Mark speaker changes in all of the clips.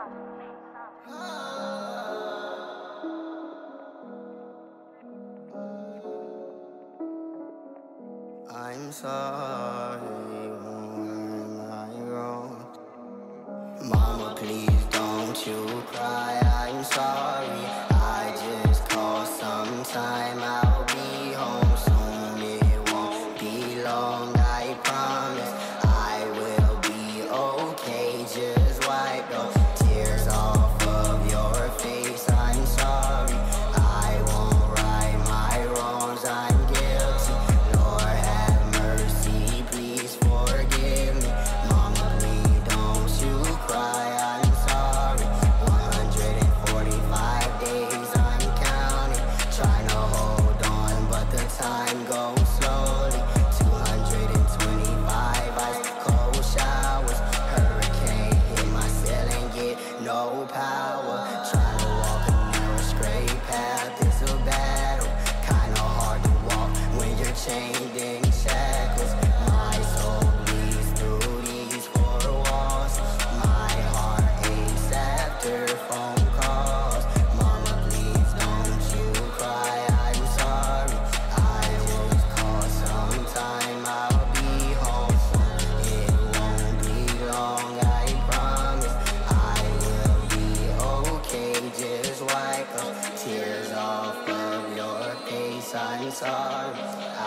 Speaker 1: I'm sorry, why am I wrong? Mama, please don't you cry. Inside.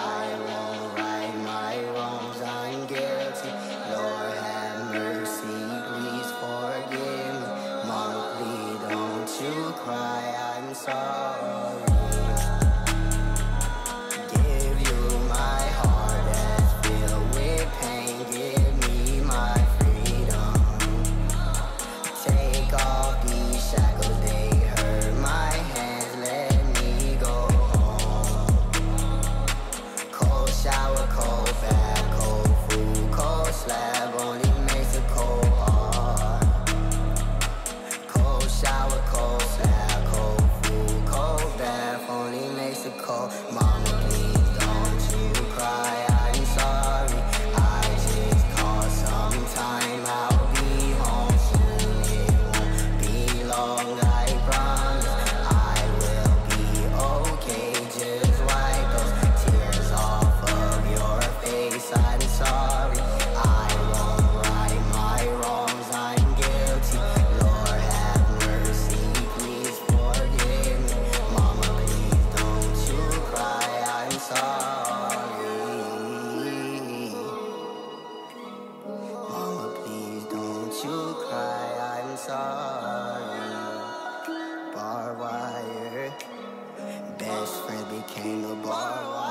Speaker 1: sorry. Bar wire. Best friend became the bar wire.